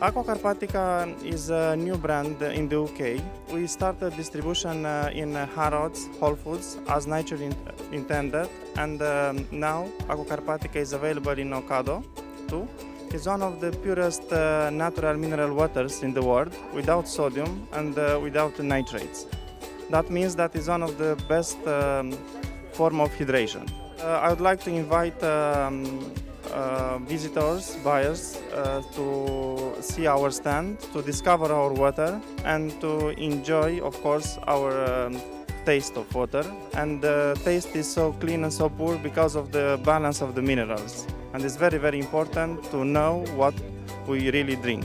Aqua Carpatica is a new brand in the UK. We started distribution uh, in Harrods, Whole Foods, as nature in- intended, and um, now Aqua Carpatica is available in Ocado too. It's one of the purest uh, natural mineral waters in the world, without sodium and uh, without nitrates. That means that it's one of the best um, form of hydration. Uh, I would like to invite um, uh, visitors, buyers, uh, to see our stand, to discover our water, and to enjoy, of course, our um, taste of water. And the taste is so clean and so pure because of the balance of the minerals. And it's very, very important to know what we really drink.